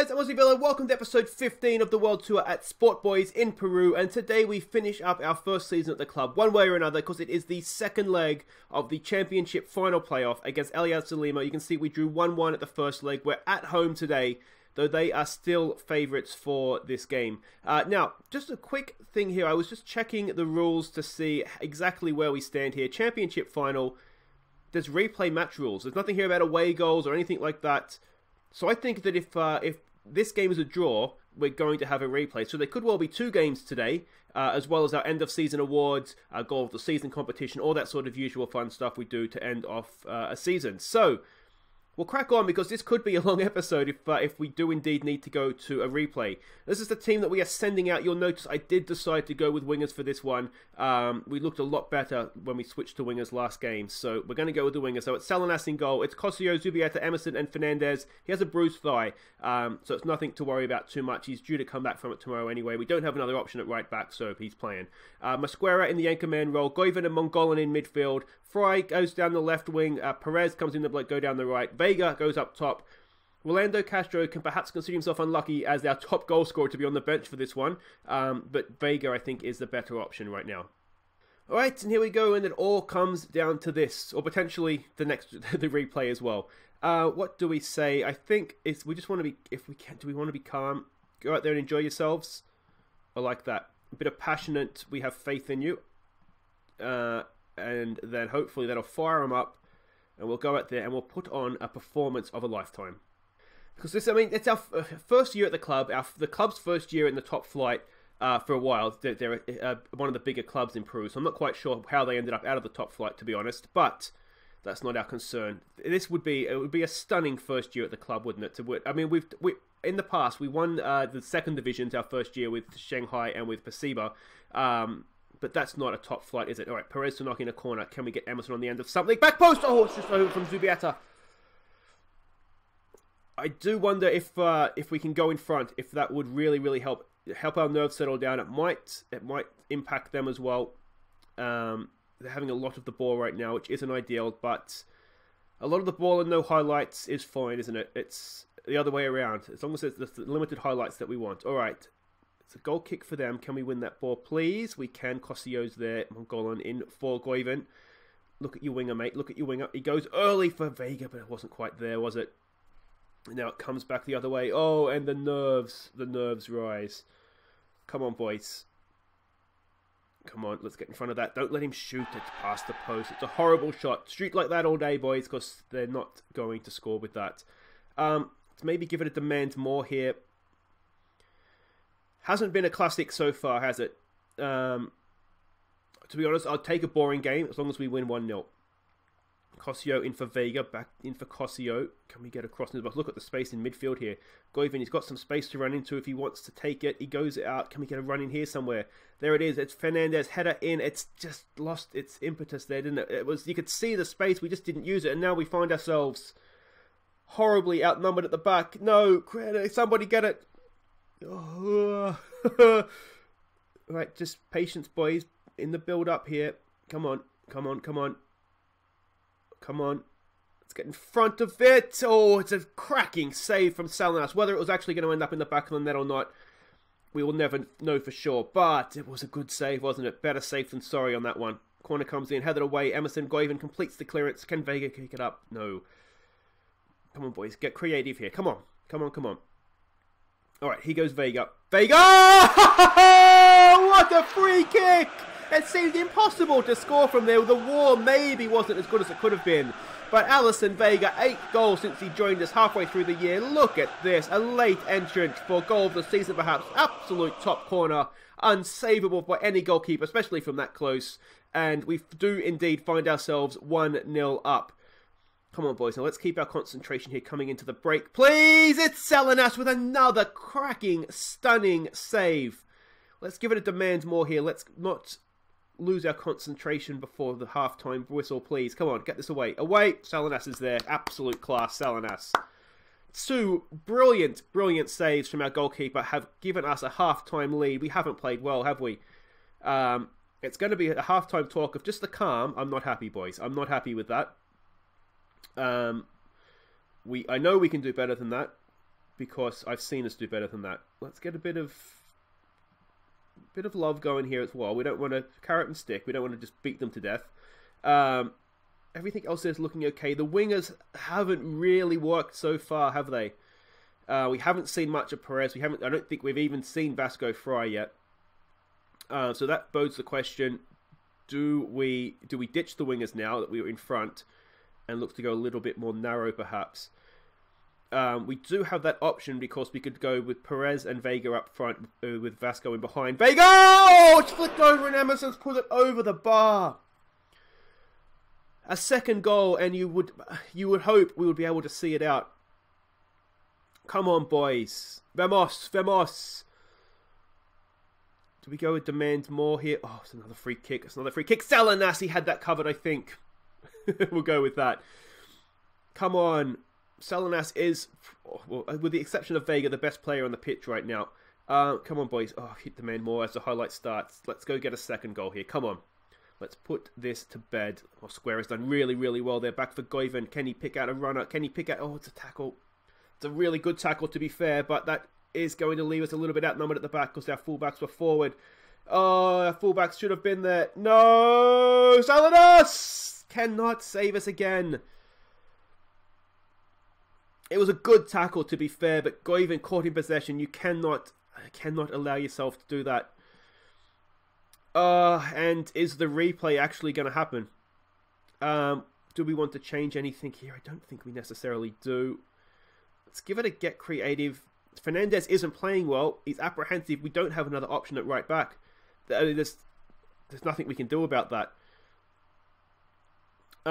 guys, I'm Aussie. Welcome to episode 15 of the World Tour at Sport Boys in Peru. And today we finish up our first season at the club, one way or another, because it is the second leg of the championship final playoff against Alianza Lima. You can see we drew 1 1 at the first leg. We're at home today, though they are still favourites for this game. Uh, now, just a quick thing here. I was just checking the rules to see exactly where we stand here. Championship final, there's replay match rules. There's nothing here about away goals or anything like that. So I think that if uh, if this game is a draw, we're going to have a replay. So there could well be two games today, uh, as well as our end of season awards, our goal of the season competition, all that sort of usual fun stuff we do to end off uh, a season. So We'll crack on because this could be a long episode if uh, if we do indeed need to go to a replay. This is the team that we are sending out. You'll notice I did decide to go with wingers for this one. Um, we looked a lot better when we switched to wingers last game, so we're going to go with the wingers. So it's Salinas in goal. It's Cosio, Zubieta, Emerson, and Fernandez. He has a bruised thigh, um, so it's nothing to worry about too much. He's due to come back from it tomorrow anyway. We don't have another option at right back, so he's playing. Uh, Mosquera in the anchor man role. Goiven and Mongolan in midfield. Fry goes down the left wing. Uh, Perez comes in the block, go down the right. Vega goes up top. Rolando Castro can perhaps consider himself unlucky as our top goal scorer to be on the bench for this one, um, but Vega, I think, is the better option right now. All right, and here we go, and it all comes down to this, or potentially the next the replay as well. Uh, what do we say? I think it's we just want to be if we can. Do we want to be calm? Go out there and enjoy yourselves. I like that. A bit of passionate. We have faith in you, uh, and then hopefully that'll fire them up and we'll go out there and we'll put on a performance of a lifetime. Because this, I mean, it's our first year at the club, our the club's first year in the top flight uh, for a while. They're, they're uh, one of the bigger clubs in Peru, so I'm not quite sure how they ended up out of the top flight, to be honest. But that's not our concern. This would be it would be a stunning first year at the club, wouldn't it? To I mean, we've we in the past we won uh, the second divisions our first year with Shanghai and with Pasiba. Um, but that's not a top flight, is it? All right, Perez to knock in a corner. Can we get Emerson on the end of something? Back post! Oh, it's just over from Zubieta. I do wonder if uh, if we can go in front, if that would really, really help help our nerves settle down. It might it might impact them as well. Um, they're having a lot of the ball right now, which isn't ideal, but a lot of the ball and no highlights is fine, isn't it? It's the other way around. As long as it's the limited highlights that we want. All right, it's a goal kick for them. Can we win that ball, please? We can. Cosio's there. Mongolan in for Goiven. Look at your winger, mate. Look at your winger. He goes early for Vega, but it wasn't quite there, was it? Now it comes back the other way. Oh, and the nerves. The nerves rise. Come on, boys. Come on, let's get in front of that. Don't let him shoot it past the post. It's a horrible shot. Shoot like that all day, boys, because they're not going to score with that. Um, maybe give it a demand more here. Hasn't been a classic so far, has it? Um, to be honest, I'll take a boring game as long as we win 1 0. Cosio in for Vega, back in for Cosio. Can we get across the box? Look at the space in midfield here. Goiven, he's got some space to run into if he wants to take it. He goes out. Can we get a run in here somewhere? There it is. It's Fernandez header in. It's just lost its impetus there, didn't it? It was you could see the space. We just didn't use it, and now we find ourselves horribly outnumbered at the back. No, credit somebody get it. right, just patience, boys. In the build up here. Come on, come on, come on. Come on. Let's get in front of it. Oh, it's a cracking save from Salinas. Whether it was actually going to end up in the back of the net or not, we will never know for sure. But it was a good save, wasn't it? Better safe than sorry on that one. Corner comes in, headed away. Emerson Goiven completes the clearance. Can Vega kick it up? No. Come on, boys. Get creative here. Come on. Come on, come on. All right, he goes Vega. Vega! what a free kick! It seemed impossible to score from there. The war maybe wasn't as good as it could have been. But Alisson Vega, eight goals since he joined us halfway through the year. Look at this. A late entrant for goal of the season, perhaps. Absolute top corner. Unsavable for any goalkeeper, especially from that close. And we do indeed find ourselves 1 0 up. Come on, boys. Now let's keep our concentration here coming into the break. Please! It's Salinas with another cracking, stunning save. Let's give it a demand more here. Let's not lose our concentration before the halftime whistle, please. Come on, get this away. Away! Salinas is there. Absolute class, Salinas. Two brilliant, brilliant saves from our goalkeeper have given us a halftime lead. We haven't played well, have we? Um, it's going to be a halftime talk of just the calm. I'm not happy, boys. I'm not happy with that. Um, we I know we can do better than that, because I've seen us do better than that. Let's get a bit of bit of love going here as well. We don't want to carrot and stick. We don't want to just beat them to death. Um, everything else is looking okay. The wingers haven't really worked so far, have they? Uh, we haven't seen much of Perez. We haven't. I don't think we've even seen Vasco Fry yet. Uh, so that bodes the question: Do we do we ditch the wingers now that we are in front, and look to go a little bit more narrow, perhaps? Um, we do have that option because we could go with Perez and Vega up front uh, with Vasco in behind. Vega! Oh, it's flicked over and Emerson's put it over the bar. A second goal, and you would you would hope we would be able to see it out. Come on, boys. Vamos, vamos. Do we go with demand more here? Oh, it's another free kick. It's another free kick. Salinas, he had that covered, I think. we'll go with that. Come on. Salinas is, well, with the exception of Vega, the best player on the pitch right now. Uh, come on, boys. Oh, hit the man more as the highlight starts. Let's go get a second goal here. Come on. Let's put this to bed. Oh, Square has done really, really well there. Back for Goiven. Can he pick out a runner? Can he pick out... Oh, it's a tackle. It's a really good tackle, to be fair, but that is going to leave us a little bit outnumbered at the back because our fullbacks were forward. Oh, our fullbacks should have been there. No! Salinas! Cannot save us again. It was a good tackle, to be fair, but Goiven caught in possession. You cannot, cannot allow yourself to do that. Uh, and is the replay actually going to happen? Um, do we want to change anything here? I don't think we necessarily do. Let's give it a get creative. Fernandez isn't playing well. He's apprehensive. We don't have another option at right back. There's, there's nothing we can do about that.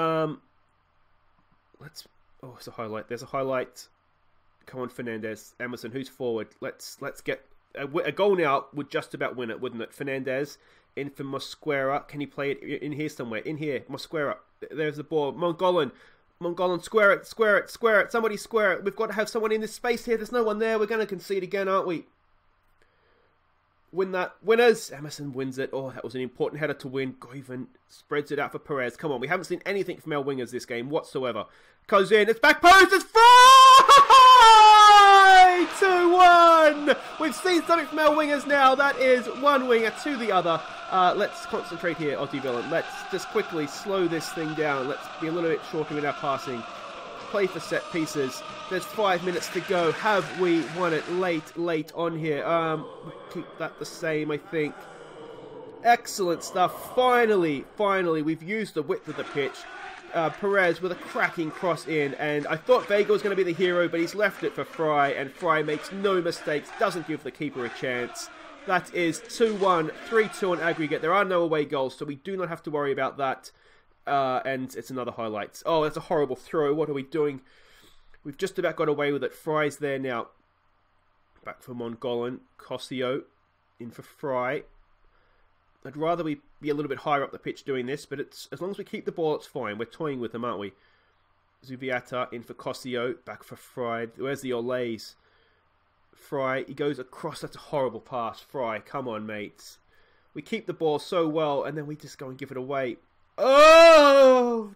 Um, let's Oh, it's a highlight. There's a highlight. Come on, Fernandez. Emerson, who's forward? Let's let's get a, a goal now would just about win it, wouldn't it? Fernandez in for Mosquera. Can he play it in here somewhere? In here, Mosquera. There's the ball. Mongolan. Mongolan, square it, square it, square it. Somebody square it. We've got to have someone in this space here. There's no one there. We're going to concede again, aren't we? Win that. Winners! Emerson wins it. Oh, that was an important header to win. Goiven spreads it out for Perez. Come on, we haven't seen anything from our wingers this game whatsoever. Goes in, it's back post, it's Fry! 2-1! We've seen something from our wingers now. That is one winger to the other. Uh, let's concentrate here, Aussie Villain. Let's just quickly slow this thing down. Let's be a little bit shorter in our passing play for set pieces. There's five minutes to go. Have we won it late, late on here? Um, keep that the same, I think. Excellent stuff. Finally, finally, we've used the width of the pitch. Uh, Perez with a cracking cross in, and I thought Vega was going to be the hero, but he's left it for Fry, and Fry makes no mistakes, doesn't give the keeper a chance. That is 2-1, 3-2 on aggregate. There are no away goals, so we do not have to worry about that. Uh, and it's another highlight. Oh, that's a horrible throw. What are we doing? We've just about got away with it. Fry's there now. Back for Mongolan. Cosio in for Fry. I'd rather we be a little bit higher up the pitch doing this, but it's as long as we keep the ball, it's fine. We're toying with them, aren't we? Zubieta in for Cosio. Back for Fry. Where's the Olays? Fry. He goes across. That's a horrible pass. Fry. Come on, mates. We keep the ball so well, and then we just go and give it away. Oh!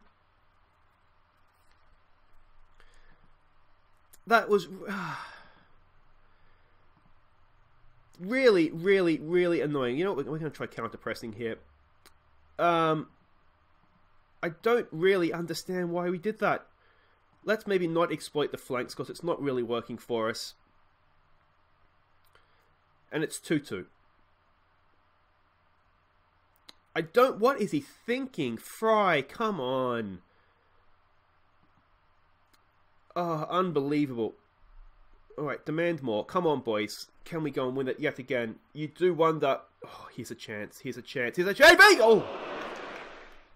That was really, really, really annoying. You know what? We're, going to try counter pressing here. Um, I don't really understand why we did that. Let's maybe not exploit the flanks because it's not really working for us. And it's 2 2. I don't. What is he thinking? Fry, come on. Oh, unbelievable. Alright, demand more. Come on, boys. Can we go and win it yet again? You do wonder. Oh, here's a chance. Here's a chance. Here's a chance. Vega! Oh!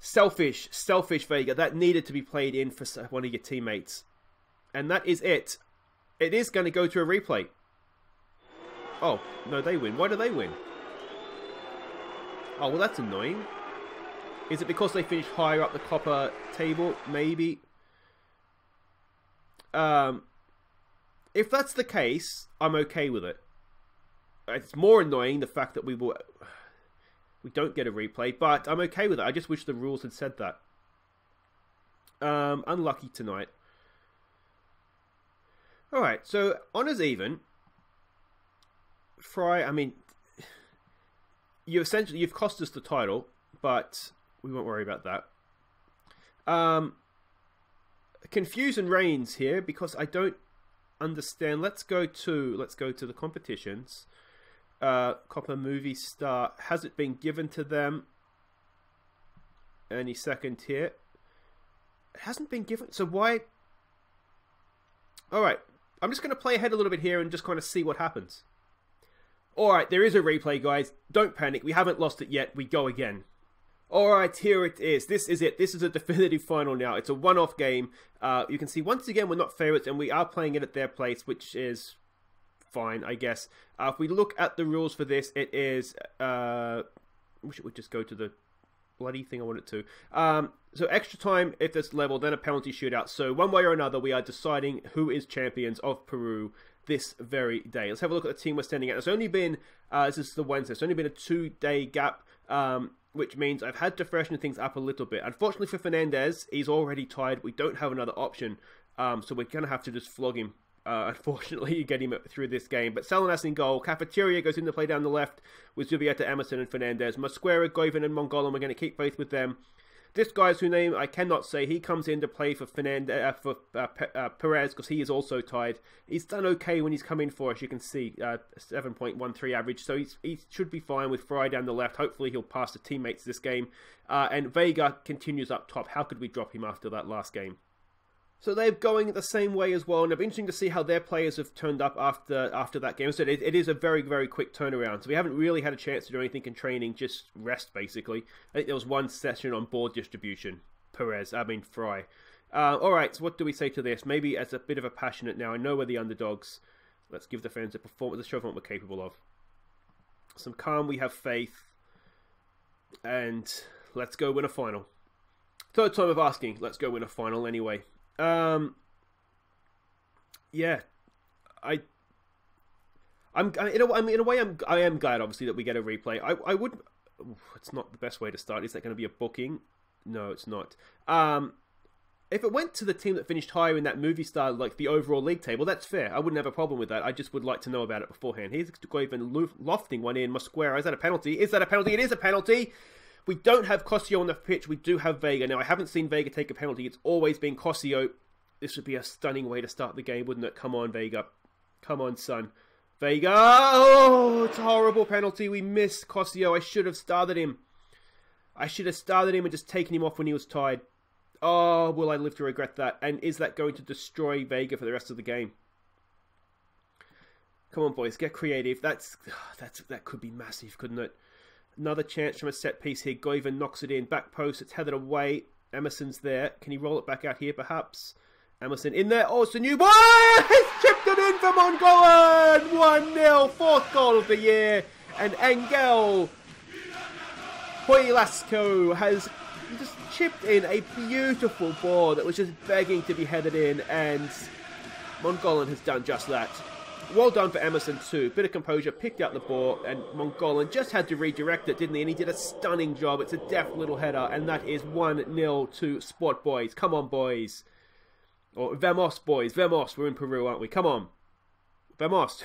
Selfish. Selfish Vega. That needed to be played in for one of your teammates. And that is it. It is going to go to a replay. Oh, no, they win. Why do they win? Oh, well, that's annoying. Is it because they finished higher up the copper table? Maybe. Um, if that's the case, I'm okay with it. It's more annoying the fact that we will we don't get a replay, but I'm okay with it. I just wish the rules had said that. Um, unlucky tonight. All right, so honours even. Fry, I mean, you essentially you've cost us the title, but we won't worry about that. Um, confusion reigns here because I don't understand. Let's go to let's go to the competitions. Uh, Copa Movistar has it been given to them? Any second here? It hasn't been given. So why? All right, I'm just going to play ahead a little bit here and just kind of see what happens. All right, there is a replay, guys. Don't panic. We haven't lost it yet. We go again. Alright, here it is. This is it. This is a definitive final now. It's a one-off game. Uh, you can see, once again, we're not favourites, and we are playing it at their place, which is fine, I guess. Uh, if we look at the rules for this, it is... Uh, I wish it would just go to the bloody thing I wanted to. Um, so extra time if it's level, then a penalty shootout. So one way or another, we are deciding who is champions of Peru this very day. Let's have a look at the team we're standing at. It's only been, uh, this is the Wednesday, it's only been a two-day gap. Um, which means I've had to freshen things up a little bit. Unfortunately for Fernandez, he's already tied. We don't have another option, um, so we're going to have to just flog him. Uh, unfortunately, get him through this game. But Salinas in goal. Cafeteria goes into play down the left with Zubieta, Emerson, and Fernandez. Mosquera, Goiven, and Mongolan. We're going to keep faith with them. This guy's whose name I cannot say, he comes in to play for Fernandez, uh, for uh, uh, Perez because he is also tied. He's done okay when he's come in for us. You can see uh, 7.13 average, so he should be fine with Fry down the left. Hopefully he'll pass the teammates this game. Uh, and Vega continues up top. How could we drop him after that last game? So they're going the same way as well, and it'll be interesting to see how their players have turned up after after that game. So it, it is a very very quick turnaround. So we haven't really had a chance to do anything in training, just rest basically. I think there was one session on board distribution. Perez, I mean Fry. Uh, all right, so what do we say to this? Maybe as a bit of a passionate now. I know we're the underdogs. Let's give the fans a performance. Let's show them what we're capable of. Some calm. We have faith, and let's go win a final. Third time of asking. Let's go win a final anyway. Um, yeah, I, I'm in a, I'm in a way I'm I am glad obviously that we get a replay. I I would. It's not the best way to start. Is that going to be a booking? No, it's not. Um, if it went to the team that finished higher in that movie style, like the overall league table, that's fair. I wouldn't have a problem with that. I just would like to know about it beforehand. Here's even lofting one in Mosquera. Is that a penalty? Is that a penalty? It is a penalty. We don't have Cosio on the pitch. We do have Vega. Now, I haven't seen Vega take a penalty. It's always been Cosio. This would be a stunning way to start the game, wouldn't it? Come on, Vega. Come on, son. Vega! Oh, it's a horrible penalty. We missed Cosio. I should have started him. I should have started him and just taken him off when he was tied. Oh, will I live to regret that? And is that going to destroy Vega for the rest of the game? Come on, boys, get creative. That's that's that could be massive, couldn't it? Another chance from a set piece here. Goiven knocks it in. Back post. It's headed away. Emerson's there. Can he roll it back out here, perhaps? Emerson in there. Oh, it's a new boy! He's chipped it in for Mongolan! 1 0. Fourth goal of the year. And Engel Hoylasco has just chipped in a beautiful ball that was just begging to be headed in. And Mongolan has done just that. Well done for Emerson too. Bit of composure, picked out the ball, and Mongolan just had to redirect it, didn't he? And he did a stunning job. It's a deft little header, and that is 1-0 to Sport Boys. Come on, boys. Or Vemos, boys. Vemos, we're in Peru, aren't we? Come on. Vemos.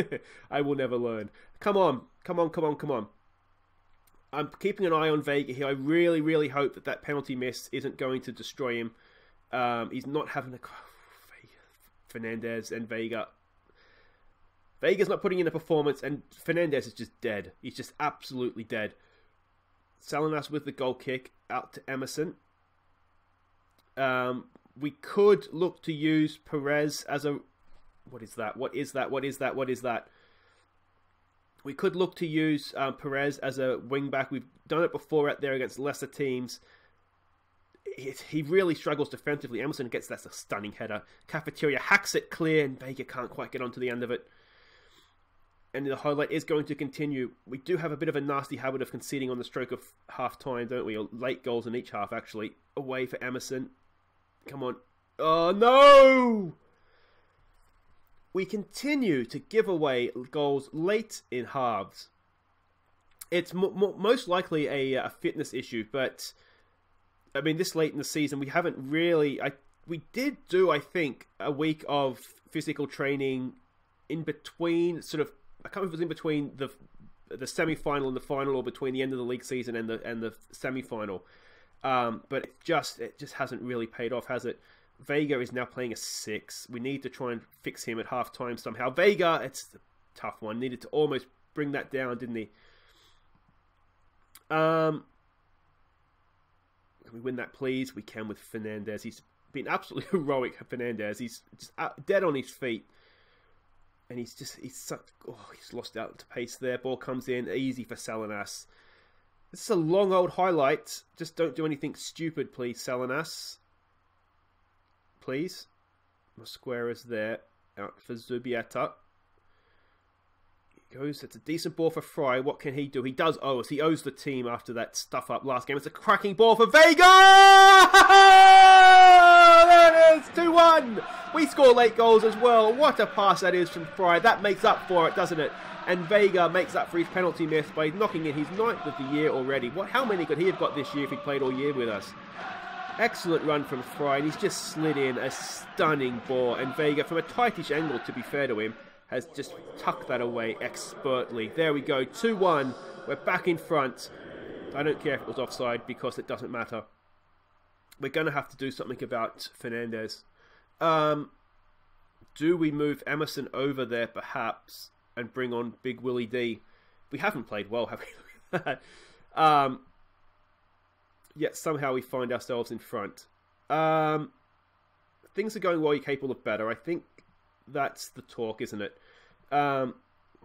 I will never learn. Come on. Come on, come on, come on. I'm keeping an eye on Vega here. I really, really hope that that penalty miss isn't going to destroy him. Um, he's not having a... Fernandez and Vega Vega's not putting in a performance, and Fernandez is just dead. He's just absolutely dead. Salinas with the goal kick out to Emerson. Um, we could look to use Perez as a. What is that? What is that? What is that? What is that? We could look to use um, Perez as a wing back. We've done it before out there against lesser teams. he really struggles defensively. Emerson gets that's a stunning header. Cafeteria hacks it clear, and Vega can't quite get onto the end of it and the highlight is going to continue. We do have a bit of a nasty habit of conceding on the stroke of half time, don't we? Or late goals in each half, actually. Away for Emerson. Come on. Oh, no! We continue to give away goals late in halves. It's most likely a, a fitness issue, but I mean, this late in the season, we haven't really. I we did do, I think, a week of physical training in between, sort of. I can't remember if it was in between the the semi final and the final, or between the end of the league season and the and the semi final. Um, but it just it just hasn't really paid off, has it? Vega is now playing a six. We need to try and fix him at half time somehow. Vega, it's a tough one. Needed to almost bring that down, didn't he? Um, can we win that, please? We can with Fernandez. He's been absolutely heroic, Fernandez. He's just dead on his feet. And he's just, he's such, oh, he's lost out to pace there. Ball comes in, easy for Salinas. This is a long old highlight. Just don't do anything stupid, please, Salinas. Please. Mosquera is there. Out for Zubieta goes. It's a decent ball for Fry. What can he do? He does owe us. He owes the team after that stuff up last game. It's a cracking ball for Vega! there it is! 2 1! We score late goals as well. What a pass that is from Fry. That makes up for it, doesn't it? And Vega makes up for his penalty miss by knocking in his ninth of the year already. What? How many could he have got this year if he'd played all year with us? Excellent run from Fry, and he's just slid in a stunning ball. And Vega, from a tightish angle, to be fair to him, has just tucked that away expertly. There we go, 2 1. We're back in front. I don't care if it was offside because it doesn't matter. We're going to have to do something about Fernandez. Um, do we move Emerson over there perhaps and bring on Big Willie D? We haven't played well, have we? um, yet somehow we find ourselves in front. Um, things are going well. You're capable of better. I think that's the talk, isn't it? Um,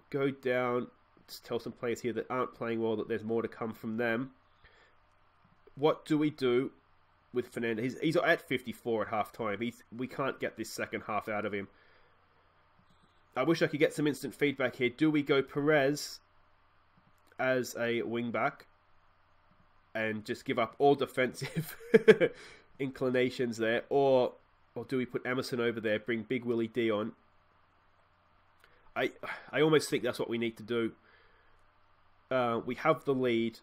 go down, just tell some players here that aren't playing well that there's more to come from them. What do we do with Fernandez? He's, he's at 54 at half time. He's, we can't get this second half out of him. I wish I could get some instant feedback here. Do we go Perez as a wing back and just give up all defensive inclinations there, or or do we put Emerson over there, bring Big Willie D on, I I almost think that's what we need to do. Uh, we have the lead.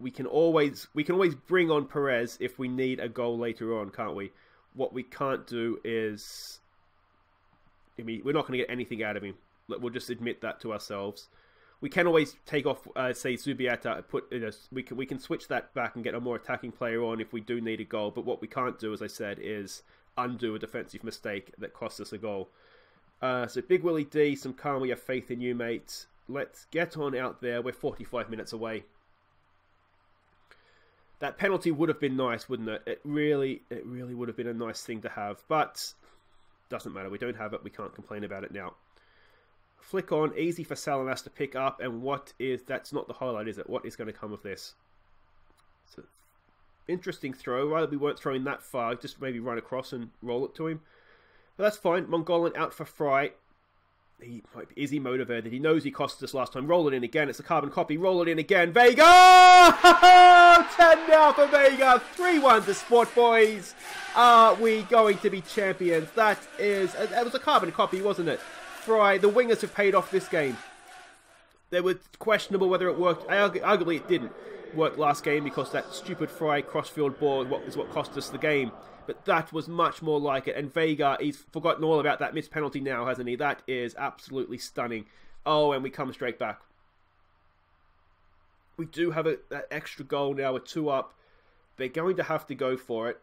We can always we can always bring on Perez if we need a goal later on, can't we? What we can't do is, I mean, we're not going to get anything out of him. We'll just admit that to ourselves. We can always take off, uh, say, Zubieta. Put you know, we can we can switch that back and get a more attacking player on if we do need a goal. But what we can't do, as I said, is undo a defensive mistake that costs us a goal. Uh, so Big Willie D, some calm. We have faith in you, mate. Let's get on out there. We're 45 minutes away. That penalty would have been nice, wouldn't it? It really, it really would have been a nice thing to have. But doesn't matter. We don't have it. We can't complain about it now. Flick on, easy for Salinas to pick up. And what is that's not the highlight, is it? What is going to come of this? So, interesting throw. Rather we weren't throwing that far, just maybe run across and roll it to him. But that's fine. Mongolan out for Fry. He is he motivated? He knows he cost us last time. Roll it in again. It's a carbon copy. Roll it in again. Vega! 10 now for Vega. 3 1 to Sport Boys. Are we going to be champions? That is. Uh, that was a carbon copy, wasn't it? Fry. The wingers have paid off this game. They were questionable whether it worked. Arguably, it didn't work last game because that stupid Fry crossfield ball is what cost us the game but that was much more like it. And Vega, he's forgotten all about that missed penalty now, hasn't he? That is absolutely stunning. Oh, and we come straight back. We do have a, that extra goal now. We're two up. They're going to have to go for it.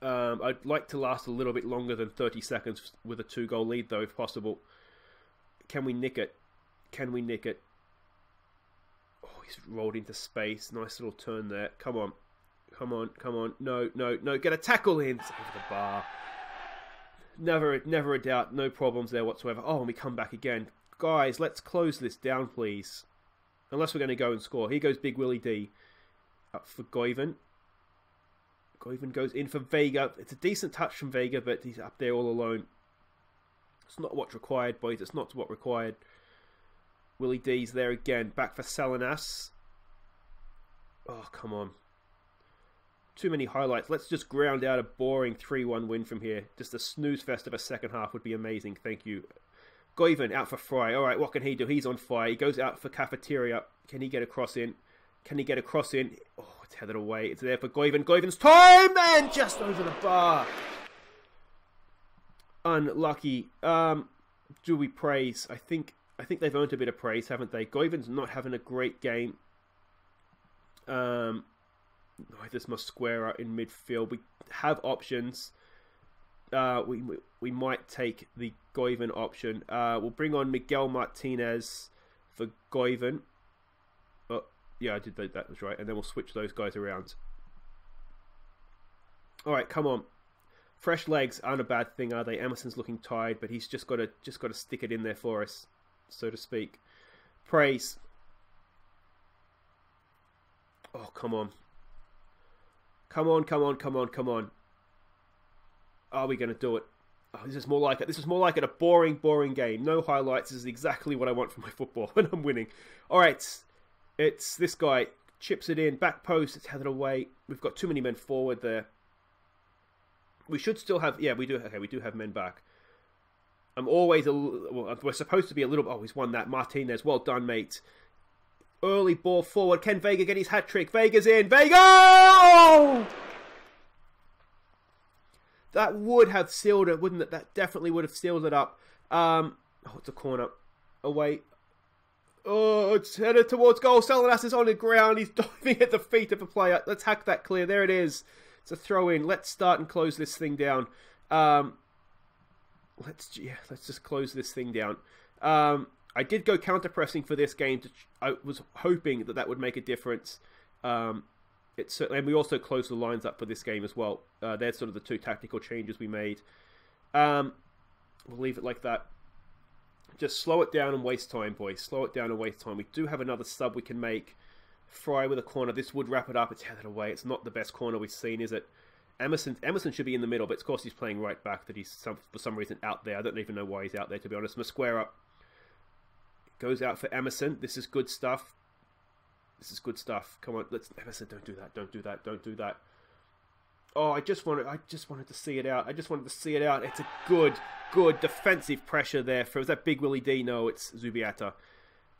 Um, I'd like to last a little bit longer than 30 seconds with a two goal lead, though, if possible. Can we nick it? Can we nick it? Oh, he's rolled into space. Nice little turn there. Come on. Come on, come on. No, no, no. Get a tackle in. It's over the bar. Never, never a doubt. No problems there whatsoever. Oh, and we come back again. Guys, let's close this down, please. Unless we're going to go and score. Here goes Big Willie D. Up for Goiven. Goiven goes in for Vega. It's a decent touch from Vega, but he's up there all alone. It's not what's required, boys. It's not what required. Willie D's there again. Back for Salinas. Oh, come on too many highlights. Let's just ground out a boring 3-1 win from here. Just a snooze fest of a second half would be amazing. Thank you. Goiven out for Fry. All right, what can he do? He's on fire. He goes out for Cafeteria. Can he get a cross in? Can he get a cross in? Oh, headed away. It's there for Goiven. Goiven's time and just over the bar. unlucky. Um, do we praise? I think I think they've earned a bit of praise, haven't they? Goiven's not having a great game. Um, this must square out in midfield. We have options. Uh, we, we, we might take the Goiven option. Uh, we'll bring on Miguel Martinez for Goiven. Oh, yeah, I did that. That was right. And then we'll switch those guys around. All right, come on. Fresh legs aren't a bad thing, are they? Emerson's looking tired, but he's just got to just got to stick it in there for us, so to speak. Praise. Oh, come on. Come on, come on, come on, come on. Are we going to do it? Oh, this is more like it. This is more like it. A boring, boring game. No highlights. This is exactly what I want from my football when I'm winning. All right, it's this guy chips it in back post. It's headed away. We've got too many men forward there. We should still have. Yeah, we do. Okay, we do have men back. I'm always a. Well, we're supposed to be a little. Oh, he's won that. Martinez, well done, mate. Early ball forward. Can Vega get his hat trick? Vega's in. Vega! That would have sealed it, wouldn't it? That definitely would have sealed it up. Um, oh, it's a corner. Away. Oh, it's headed towards goal. Salinas is on the ground. He's diving at the feet of a player. Let's hack that clear. There it is. It's a throw in. Let's start and close this thing down. Um, let's yeah, let's just close this thing down. Um, I did go counter pressing for this game. To, I was hoping that that would make a difference. Um, it's certainly, and we also closed the lines up for this game as well. Uh, they're sort of the two tactical changes we made. Um, we'll leave it like that. Just slow it down and waste time, boys. Slow it down and waste time. We do have another sub we can make. Fry with a corner. This would wrap it up. It's headed away. It's not the best corner we've seen, is it? Emerson Emerson should be in the middle, but of course he's playing right back. That he's some, for some reason out there. I don't even know why he's out there, to be honest. Mosquera goes out for Emerson. This is good stuff. This is good stuff. Come on, let's Emerson. Don't do that. Don't do that. Don't do that. Oh, I just wanted. I just wanted to see it out. I just wanted to see it out. It's a good, good defensive pressure there. For was that big Willie D? No, it's Zubieta.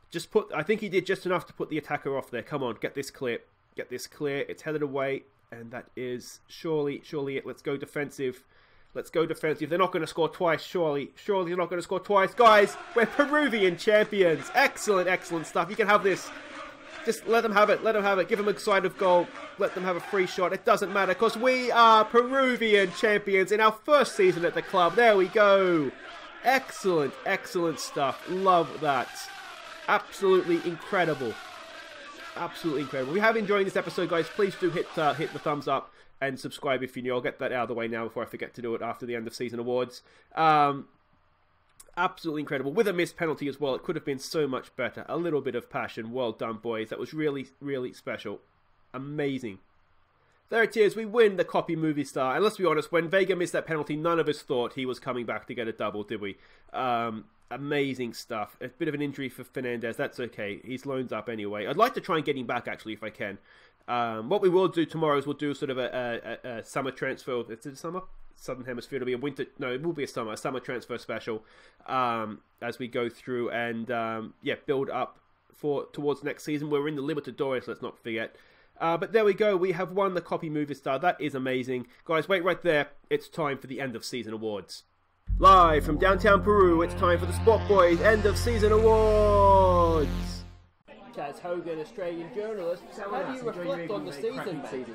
Just put. I think he did just enough to put the attacker off there. Come on, get this clear. Get this clear. It's headed away, and that is surely, surely it. Let's go defensive. Let's go defensive. They're not going to score twice, surely. Surely they're not going to score twice. Guys, we're Peruvian champions. Excellent, excellent stuff. You can have this. Just let them have it. Let them have it. Give them a side of goal. Let them have a free shot. It doesn't matter because we are Peruvian champions in our first season at the club. There we go. Excellent, excellent stuff. Love that. Absolutely incredible. Absolutely incredible. If you have enjoyed this episode, guys, please do hit uh, hit the thumbs up and subscribe if you're new. I'll get that out of the way now before I forget to do it after the end of season awards. Um, absolutely incredible with a missed penalty as well. It could have been so much better. A little bit of passion. Well done, boys. That was really, really special. Amazing. There it is. We win the Copa Movistar. And let's be honest, when Vega missed that penalty, none of us thought he was coming back to get a double, did we? Um, amazing stuff. A bit of an injury for Fernandez. That's okay. He's loaned up anyway. I'd like to try and get him back actually if I can. Um, what we will do tomorrow is we'll do sort of a, a, a summer transfer. It's a summer southern hemisphere. It'll be a winter. No, it will be a summer. A summer transfer special um, as we go through and um, yeah, build up for towards next season. We're in the Libertadores. Let's not forget. Uh, but there we go. We have won the Copa Movistar. That is amazing, guys. Wait right there. It's time for the end of season awards. Live from downtown Peru, it's time for the Sport Boys End of Season Awards. Chaz Hogan, Australian journalist. How do you reflect on the season, mate?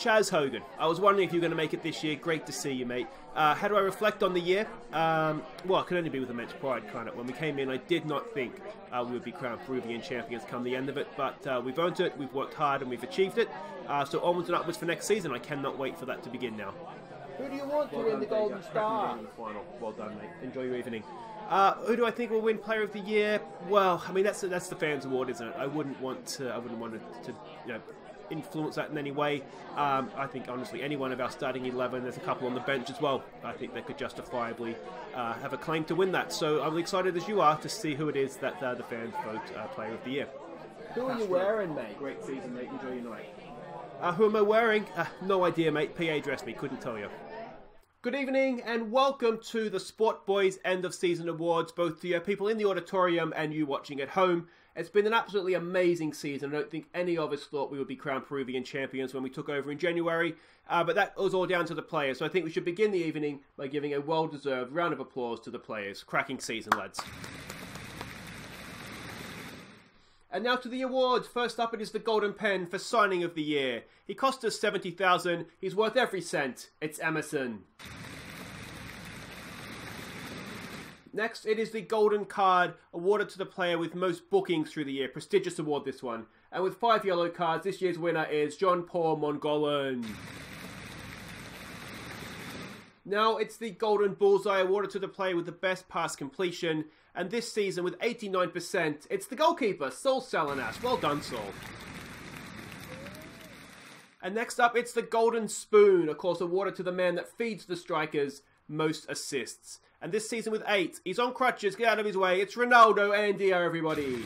Chaz Hogan. I was wondering if you were going to make it this year. Great to see you, mate. Uh, how do I reflect on the year? Um, well, it can only be with immense pride, kind of. When we came in, I did not think uh, we would be crowned Peruvian champions come the end of it, but uh, we've earned it, we've worked hard, and we've achieved it. Uh, so onwards and upwards for next season. I cannot wait for that to begin now. Who do you want well to win the Golden Star? Final. Well done, mate. Enjoy your evening. Uh, who do I think will win Player of the Year? Well, I mean that's that's the fans' award, isn't it? I wouldn't want to. I wouldn't want to, to you know influence that in any way. Um, I think honestly, any one of our starting eleven, there's a couple on the bench as well. I think they could justifiably uh, have a claim to win that. So I'm excited as you are to see who it is that uh, the fans vote uh, Player of the Year. Who are you wearing, mate? Great season, mate. Enjoy your night. Uh, who am I wearing? Uh, no idea, mate. PA dressed me. Couldn't tell you. Good evening and welcome to the Sport Boys End of Season Awards, both to your people in the auditorium and you watching at home. It's been an absolutely amazing season. I don't think any of us thought we would be crowned Peruvian champions when we took over in January, uh, but that was all down to the players. So I think we should begin the evening by giving a well deserved round of applause to the players. Cracking season, lads. And now to the awards. First up, it is the Golden Pen for Signing of the Year. He cost us 70,000. He's worth every cent. It's Emerson. Next, it is the Golden Card awarded to the player with most bookings through the year. Prestigious award, this one. And with five yellow cards, this year's winner is John Paul Mongolan. Now it's the Golden Bullseye awarded to the player with the best pass completion. And this season, with 89%, it's the goalkeeper, Saul Salinas. Well done, Saul. And next up, it's the Golden Spoon, of course, awarded to the man that feeds the strikers most assists. And this season with eight, he's on crutches, get out of his way. It's Ronaldo Andia, everybody.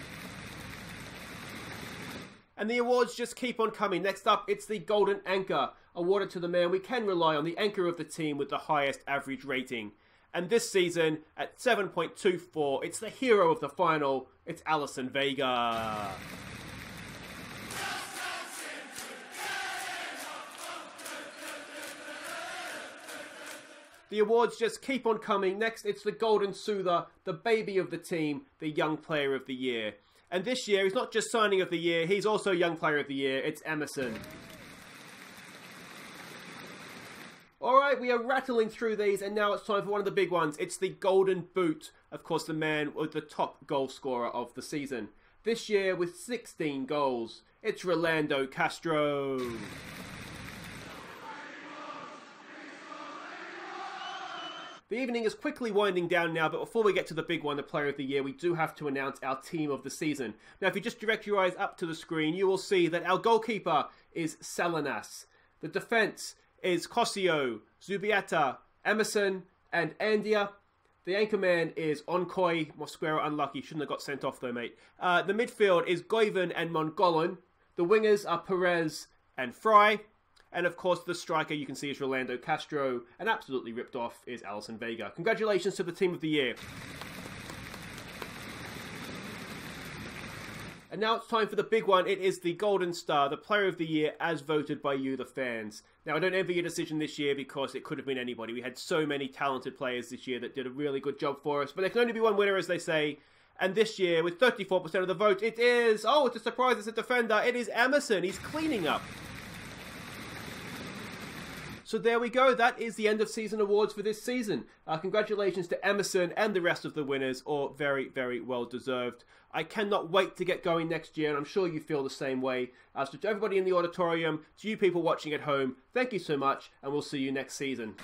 And the awards just keep on coming. Next up, it's the Golden Anchor, awarded to the man we can rely on, the anchor of the team with the highest average rating. And this season, at 7.24, it's the hero of the final, it's Alison Vega. The awards just keep on coming. Next, it's the Golden Soother, the baby of the team, the Young Player of the Year. And this year, he's not just signing of the year, he's also Young Player of the Year. It's Emerson. Alright, we are rattling through these, and now it's time for one of the big ones. It's the Golden Boot. Of course, the man with the top goal scorer of the season. This year, with 16 goals, it's Rolando Castro. The evening is quickly winding down now, but before we get to the big one, the Player of the Year, we do have to announce our Team of the Season. Now, if you just direct your eyes up to the screen, you will see that our goalkeeper is Salinas. The defence is Cosio, Zubieta, Emerson, and Andia. The anchorman is Onkoi. Mosquera unlucky, shouldn't have got sent off though, mate. Uh, the midfield is Goiven and Mongolan. The wingers are Perez and Fry. And of course, the striker you can see is Rolando Castro, and absolutely ripped off is Alison Vega. Congratulations to the team of the year. And now it's time for the big one. It is the Golden Star, the Player of the Year, as voted by you, the fans. Now, I don't envy your decision this year because it could have been anybody. We had so many talented players this year that did a really good job for us, but there can only be one winner, as they say. And this year, with 34% of the vote, it is. Oh, it's a surprise, it's a defender. It is Emerson. He's cleaning up. So there we go. That is the end of season awards for this season. Uh, congratulations to Emerson and the rest of the winners, all very, very well deserved. I cannot wait to get going next year, and I'm sure you feel the same way. So to everybody in the auditorium, to you people watching at home, thank you so much, and we'll see you next season.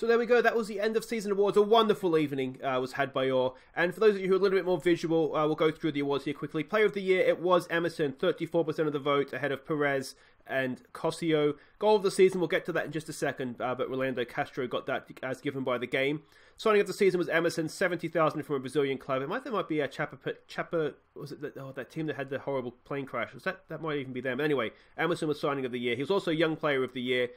So there we go. That was the end of season awards. A wonderful evening uh, was had by all. And for those of you who are a little bit more visual, uh, we'll go through the awards here quickly. Player of the year, it was Emerson, 34% of the vote ahead of Perez and Cosio. Goal of the season, we'll get to that in just a second. Uh, but Rolando Castro got that as given by the game. Signing of the season was Emerson, 70,000 from a Brazilian club. It might there might be a Chapa Chapa was it oh, that team that had the horrible plane crash? Was that that might even be them? But anyway, Emerson was signing of the year. He was also young player of the year.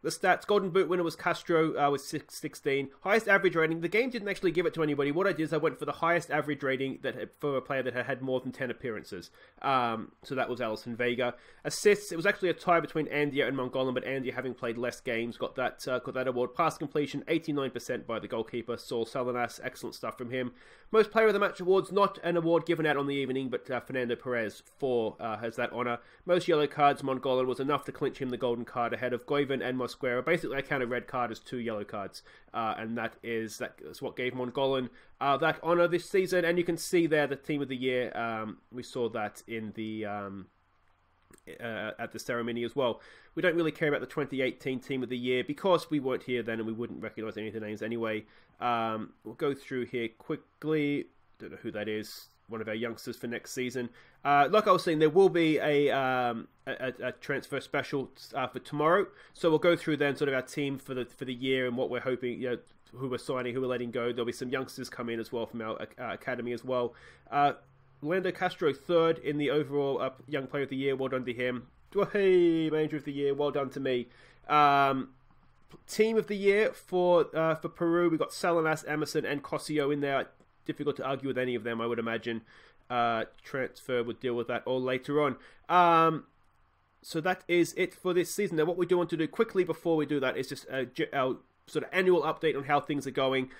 The stats Golden Boot winner was Castro uh, with 16. Highest average rating. The game didn't actually give it to anybody. What I did is I went for the highest average rating that had, for a player that had had more than 10 appearances. Um, so that was Alison Vega. Assists. It was actually a tie between Andia and Mongolan, but Andia, having played less games, got that uh, got that award. Pass completion 89% by the goalkeeper Saul Salinas. Excellent stuff from him. Most Player of the Match awards, not an award given out on the evening, but uh, Fernando Perez for uh, has that honour. Most yellow cards, Mongolan was enough to clinch him the golden card ahead of Goiven and Mosquera. Basically, I count a red card as two yellow cards, uh, and that is that's what gave Mongolan uh, that honour this season. And you can see there the team of the year. Um, we saw that in the. Um, uh, at the ceremony as well. We don't really care about the 2018 Team of the Year because we weren't here then and we wouldn't recognise any of the names anyway. Um, we'll go through here quickly. Don't know who that is. One of our youngsters for next season. Uh, like I was saying, there will be a um, a, a, transfer special uh, for tomorrow, so we'll go through then sort of our team for the for the year and what we're hoping. You know, who we're signing, who we're letting go. There'll be some youngsters come in as well from our uh, academy as well. Uh, Lando Castro third in the overall uh, Young Player of the Year. Well done to him. Hey, Manager of the Year. Well done to me. Um, team of the year for uh, for Peru, we got Salinas, Emerson, and Cosio in there. Difficult to argue with any of them, I would imagine. Uh, transfer would deal with that all later on. Um, so that is it for this season. Now, what we do want to do quickly before we do that is just a, our sort of annual update on how things are going,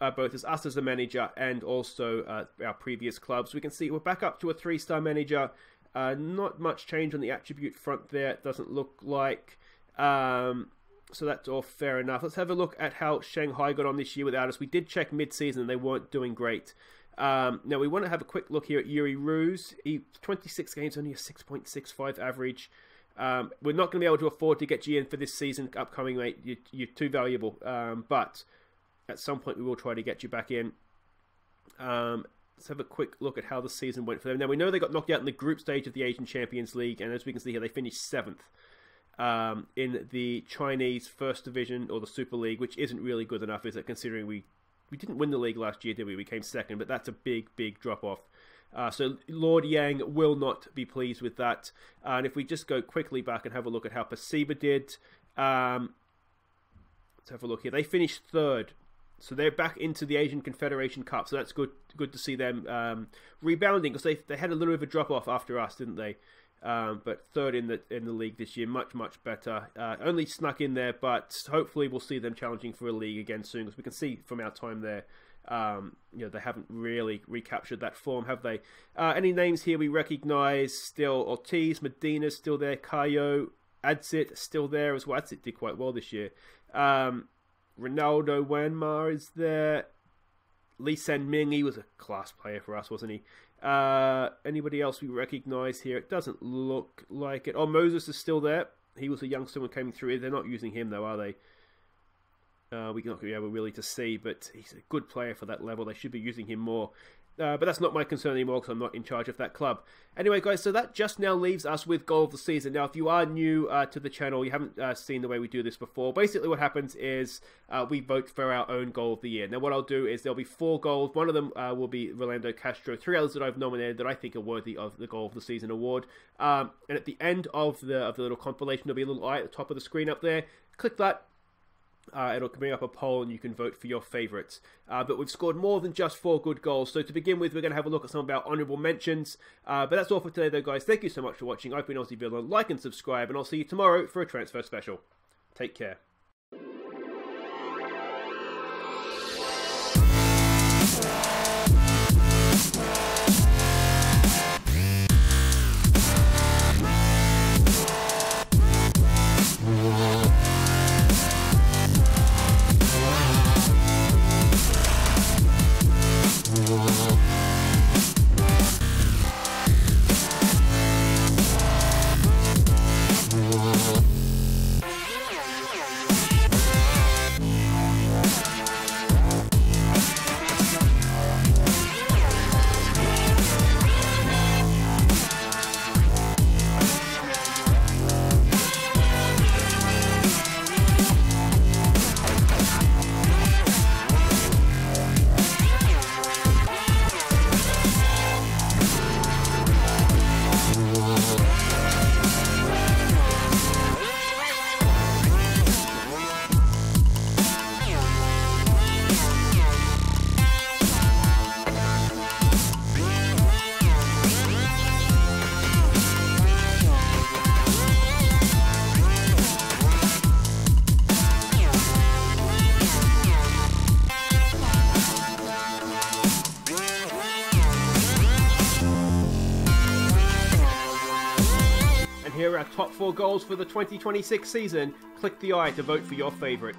uh, both as us as a manager and also uh, our previous clubs. We can see we're back up to a three-star manager. Uh, not much change on the attribute front there. It doesn't look like. Um, so that's all fair enough. Let's have a look at how Shanghai got on this year without us. We did check mid-season and they weren't doing great. Um, now we want to have a quick look here at Yuri Ruse. He 26 games, only a 6.65 average. Um, we're not going to be able to afford to get you in for this season upcoming, mate. You, you're too valuable. Um, but at some point, we will try to get you back in. Um, let's have a quick look at how the season went for them. Now we know they got knocked out in the group stage of the Asian Champions League, and as we can see here, they finished seventh um, in the Chinese First Division or the Super League, which isn't really good enough, is it? Considering we we didn't win the league last year, did we? We came second, but that's a big, big drop off. Uh, so Lord Yang will not be pleased with that. And if we just go quickly back and have a look at how Persiba did, um, let's have a look here. They finished third, so they're back into the Asian Confederation Cup. So that's good, good to see them um, rebounding because they they had a little bit of a drop off after us, didn't they? Um, but third in the in the league this year, much much better. Uh, only snuck in there, but hopefully we'll see them challenging for a league again soon, because we can see from our time there, um, you know, they haven't really recaptured that form, have they? Uh, any names here we recognise? Still Ortiz, Medina still there, Kayo, Adsit still there as well. Adsit did quite well this year. Um, Ronaldo Wanmar is there. Lee Sen Ming, he was a class player for us, wasn't he? Uh, anybody else we recognise here? It doesn't look like it. Oh, Moses is still there. He was a youngster when coming through. They're not using him though, are they? Uh, we're not going to be able really to see, but he's a good player for that level. They should be using him more. Uh, but that's not my concern anymore because I'm not in charge of that club. Anyway, guys, so that just now leaves us with goal of the season. Now, if you are new uh, to the channel, you haven't uh, seen the way we do this before. Basically, what happens is uh, we vote for our own goal of the year. Now, what I'll do is there'll be four goals. One of them uh, will be Rolando Castro. Three others that I've nominated that I think are worthy of the goal of the season award. Um, and at the end of the of the little compilation, there'll be a little eye at the top of the screen up there. Click that uh, it'll bring up a poll and you can vote for your favourites. Uh, but we've scored more than just four good goals. So to begin with, we're going to have a look at some of our honourable mentions. Uh, but that's all for today, though, guys. Thank you so much for watching. I've been Aussie Villain. Like and subscribe, and I'll see you tomorrow for a transfer special. Take care. Here are our top four goals for the 2026 season. Click the eye to vote for your favourite.